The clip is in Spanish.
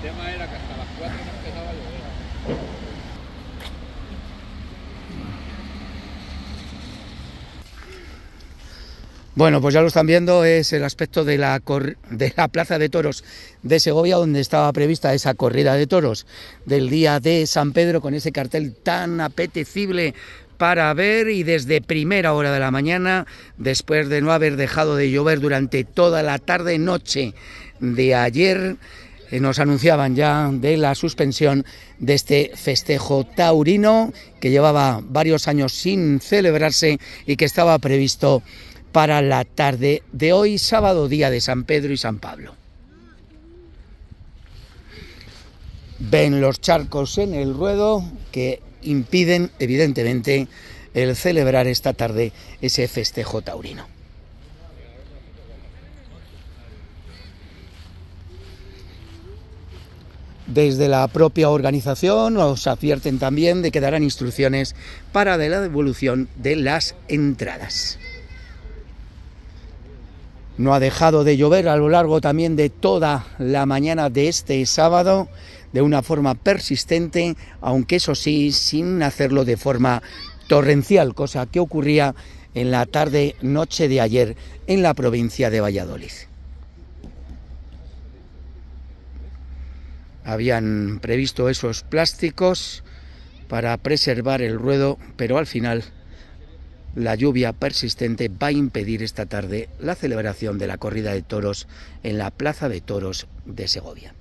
el tema era que hasta las 4 no empezaba. Bueno, pues ya lo están viendo, es el aspecto de la, de la Plaza de Toros de Segovia, donde estaba prevista esa corrida de toros del día de San Pedro, con ese cartel tan apetecible para ver y desde primera hora de la mañana, después de no haber dejado de llover durante toda la tarde-noche de ayer, eh, nos anunciaban ya de la suspensión de este festejo taurino que llevaba varios años sin celebrarse y que estaba previsto para la tarde de hoy, sábado día de San Pedro y San Pablo. Ven los charcos en el ruedo que impiden evidentemente el celebrar esta tarde ese festejo taurino. Desde la propia organización nos advierten también de que darán instrucciones para la devolución de las entradas. No ha dejado de llover a lo largo también de toda la mañana de este sábado de una forma persistente, aunque eso sí, sin hacerlo de forma torrencial, cosa que ocurría en la tarde noche de ayer en la provincia de Valladolid. Habían previsto esos plásticos para preservar el ruedo, pero al final la lluvia persistente va a impedir esta tarde la celebración de la corrida de toros en la Plaza de Toros de Segovia.